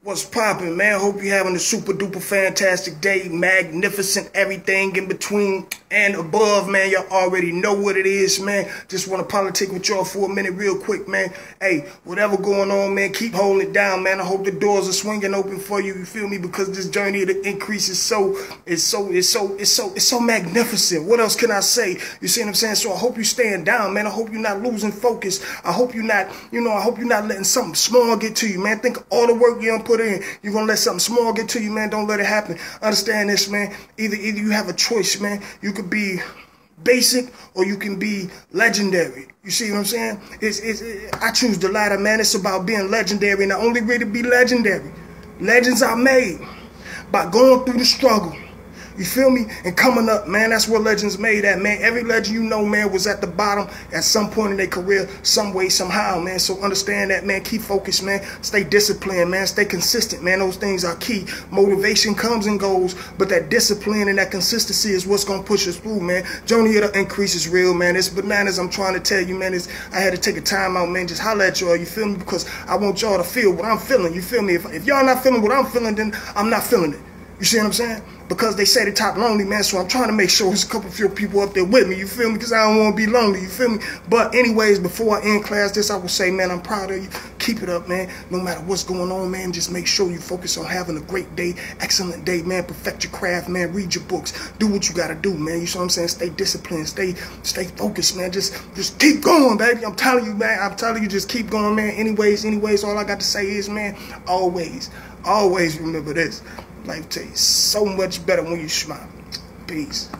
What's poppin', man? Hope you're having a super duper fantastic day. Magnificent, everything in between and above, man. Y'all already know what it is, man. Just want to politic with y'all for a minute, real quick, man. Hey, whatever going on, man, keep holding it down, man. I hope the doors are swinging open for you. You feel me? Because this journey of the increase is so, it's so, it's so, it's so, it's so magnificent. What else can I say? You see what I'm saying? So I hope you're staying down, man. I hope you're not losing focus. I hope you're not, you know, I hope you're not letting something small get to you, man. Think of all the work you done put in. You're gonna let something small get to you, man. Don't let it happen. Understand this, man. Either, either you have a choice, man. You could be basic or you can be legendary. You see what I'm saying? It's, it's, it, I choose the latter, man. It's about being legendary. And the only way to be legendary, legends are made by going through the struggle. You feel me? And coming up, man, that's where legends made at, man. Every legend you know, man, was at the bottom at some point in their career, some way, somehow, man. So understand that, man. Keep focused, man. Stay disciplined, man. Stay consistent, man. Those things are key. Motivation comes and goes, but that discipline and that consistency is what's gonna push us through, man. Of the increase is real, man. It's bananas. I'm trying to tell you, man. Is I had to take a time out, man. Just holler at y'all. You feel me? Because I want y'all to feel what I'm feeling. You feel me? If, if y'all not feeling what I'm feeling, then I'm not feeling it. You see what I'm saying? Because they say the top lonely, man. So I'm trying to make sure there's a couple of few people up there with me. You feel me? Because I don't want to be lonely. You feel me? But anyways, before I end class this, I will say, man, I'm proud of you. Keep it up, man. No matter what's going on, man, just make sure you focus on having a great day, excellent day, man. Perfect your craft, man. Read your books. Do what you gotta do, man. You see what I'm saying? Stay disciplined. Stay, stay focused, man. Just, just keep going, baby. I'm telling you, man. I'm telling you, just keep going, man. Anyways, anyways, all I got to say is, man, always, always remember this. Life tastes so much better when you smile. Peace.